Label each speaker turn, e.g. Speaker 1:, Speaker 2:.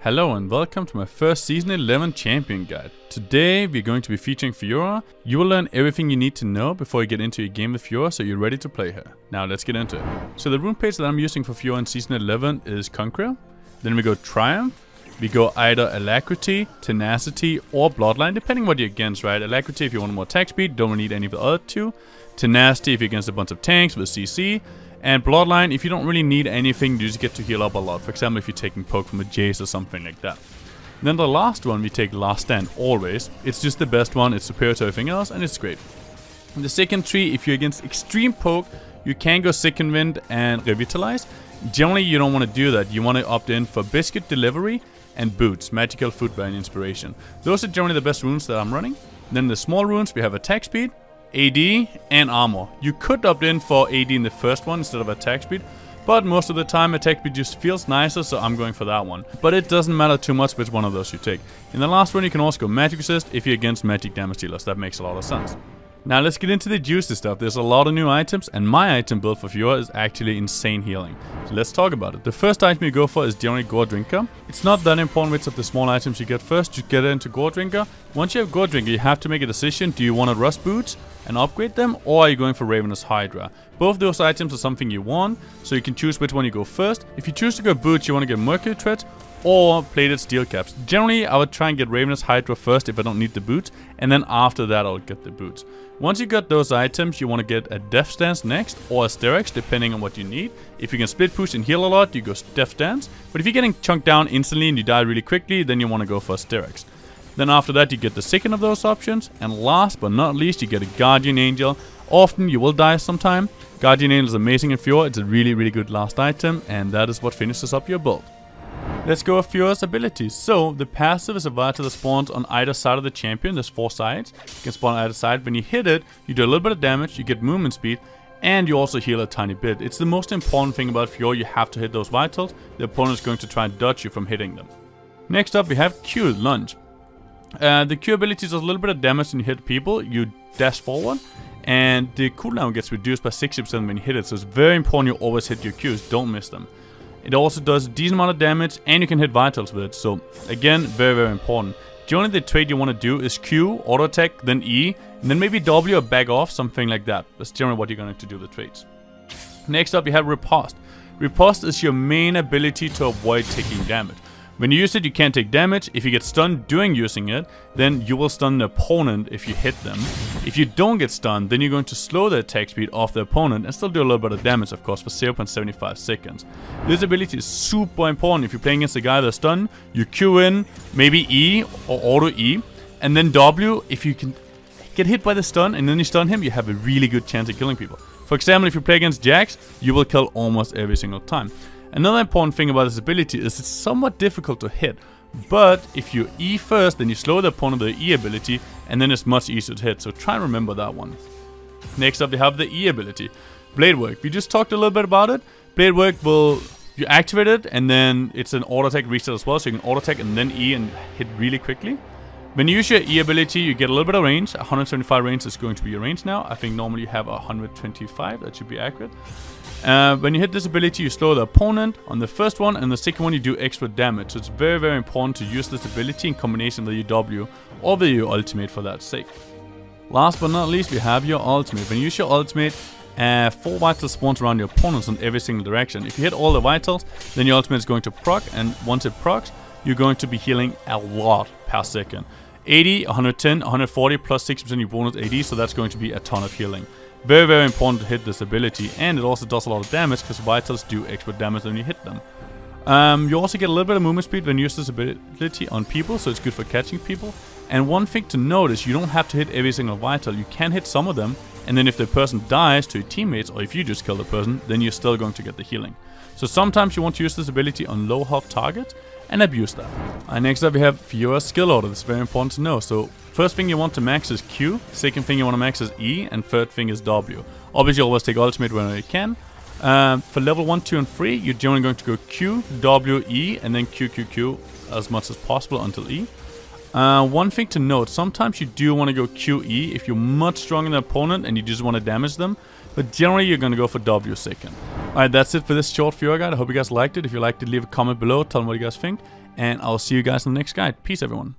Speaker 1: Hello and welcome to my first Season 11 Champion Guide. Today we're going to be featuring Fiora. You will learn everything you need to know before you get into your game with Fiora so you're ready to play her. Now let's get into it. So the rune page that I'm using for Fiora in Season 11 is Conqueror. Then we go Triumph. We go either Alacrity, Tenacity, or Bloodline, depending what you're against, right? Alacrity if you want more attack speed, don't need any of the other two. Tenacity if you're against a bunch of tanks with CC. And Bloodline, if you don't really need anything, you just get to heal up a lot. For example, if you're taking poke from a Jace or something like that. Then the last one, we take Last Stand, always. It's just the best one, it's superior to everything else, and it's great. In the second tree, if you're against extreme poke, you can go Second Wind and Revitalize. Generally, you don't want to do that. You want to opt in for Biscuit Delivery and Boots, Magical Footwear and Inspiration. Those are generally the best runes that I'm running. Then the small runes, we have Attack Speed, AD, and Armor. You could opt in for AD in the first one instead of Attack Speed, but most of the time attack speed just feels nicer, so I'm going for that one. But it doesn't matter too much which one of those you take. In the last one you can also go magic resist if you're against magic damage dealers, that makes a lot of sense. Now let's get into the juicy stuff. There's a lot of new items and my item build for Fiora is actually insane healing. So let's talk about it. The first item you go for is generally Goredrinker. It's not that important which of the small items you get first, you get into Goredrinker. Once you have Goredrinker you have to make a decision, do you want to Rust Boots and upgrade them or are you going for Ravenous Hydra? Both those items are something you want, so you can choose which one you go first. If you choose to go Boots you want to get Mercury Treads or plated steel caps. Generally, I would try and get Ravenous Hydra first if I don't need the boots, and then after that I'll get the boots. Once you got those items, you want to get a Death's Dance next, or a Sterak's, depending on what you need. If you can split push and heal a lot, you go Death's Dance. But if you're getting chunked down instantly and you die really quickly, then you want to go for Sterak's. Then after that, you get the second of those options, and last but not least, you get a Guardian Angel. Often you will die sometime. Guardian Angel is amazing in Fiora, it's a really really good last item, and that is what finishes up your build. Let's go with Fiora's abilities. So, the passive is a vital that spawns on either side of the champion. There's four sides. You can spawn on either side. When you hit it, you do a little bit of damage, you get movement speed, and you also heal a tiny bit. It's the most important thing about Fiora. You have to hit those vitals. The opponent is going to try and dodge you from hitting them. Next up, we have Q, Lunge. Uh, the Q ability does a little bit of damage when you hit people. You dash forward, and the cooldown gets reduced by 60% when you hit it. So it's very important you always hit your Qs. Don't miss them. It also does a decent amount of damage and you can hit vitals with it. So again, very, very important. Generally the trade you want to do is Q, auto attack, then E, and then maybe W or back off, something like that. That's generally what you're going to do with the trades. Next up, you have Riposte. Riposte is your main ability to avoid taking damage. When you use it, you can't take damage. If you get stunned during using it, then you will stun the opponent if you hit them. If you don't get stunned, then you're going to slow the attack speed of the opponent and still do a little bit of damage, of course, for 0.75 seconds. This ability is super important. If you're playing against a guy that's stunned, you Q in, maybe E or auto E, and then W. If you can get hit by the stun and then you stun him, you have a really good chance of killing people. For example, if you play against Jax, you will kill almost every single time. Another important thing about this ability is it's somewhat difficult to hit. But if you E first, then you slow the opponent with the E ability, and then it's much easier to hit, so try and remember that one. Next up, we have the E ability. Bladework. We just talked a little bit about it. Bladework will, you activate it, and then it's an auto attack reset as well, so you can auto attack and then E and hit really quickly. When you use your E ability, you get a little bit of range. 175 range is going to be your range now. I think normally you have 125, that should be accurate. Uh, when you hit this ability, you slow the opponent on the first one, and the second one you do extra damage. So it's very, very important to use this ability in combination with your W or with your ultimate for that sake. Last but not least, we have your ultimate. When you use your ultimate, uh, 4 vitals spawns around your opponents in every single direction. If you hit all the vitals, then your ultimate is going to proc, and once it procs, you're going to be healing a lot per second. 80, 110, 140 plus 6% your bonus AD, so that's going to be a ton of healing. Very, very important to hit this ability, and it also does a lot of damage because vitals do extra damage when you hit them. Um, you also get a little bit of movement speed when you use this ability on people, so it's good for catching people. And one thing to note is you don't have to hit every single vital. You can hit some of them, and then if the person dies to your teammates, or if you just kill the person, then you're still going to get the healing. So sometimes you want to use this ability on low health targets, and abuse that. Next up we have Fiora's skill order, this is very important to know. So first thing you want to max is Q, second thing you want to max is E, and third thing is W. Obviously always take ultimate whenever you can. Um, for level 1, 2, and 3, you're generally going to go Q, W, E, and then Q, Q, Q as much as possible until E. Uh, one thing to note, sometimes you do want to go QE if you're much stronger than the opponent and you just want to damage them. But generally, you're going to go for W second. Alright, that's it for this short Fiora guide. I hope you guys liked it. If you liked it, leave a comment below. Tell me what you guys think. and I'll see you guys in the next guide. Peace, everyone.